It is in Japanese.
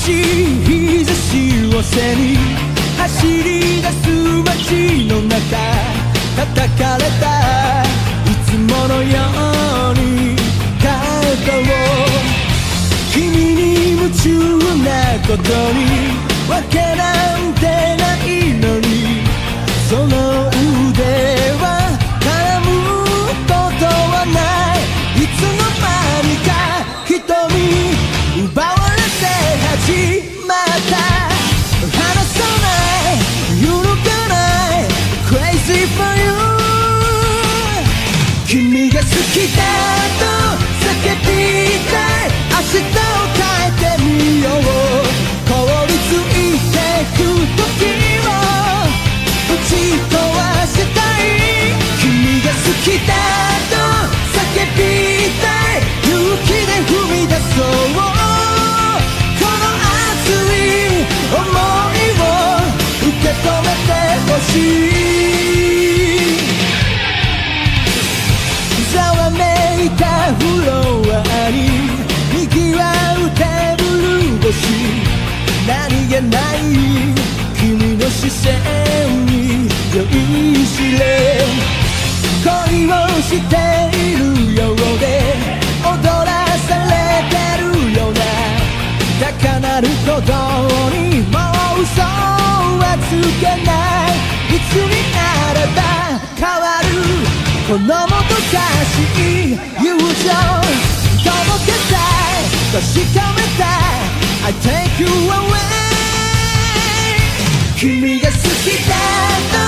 しい日差しを背に走り出す街の中叩かれたいつものようにカードを君に夢中なことにわけなんてない君が好きだと叫びたい。明日を変えてみよう凍りつい。てく時を打ち壊したい。君が好きだと叫びたい。勇気で踏み出そうこの熱い。想い。を受け止めてほしい。線に酔いしれ恋をしているようで踊らされてるような高鳴る鼓動にもう嘘はつけないいつになれば変わるこのもどかしい友情届けたい確かめたい君が好きだと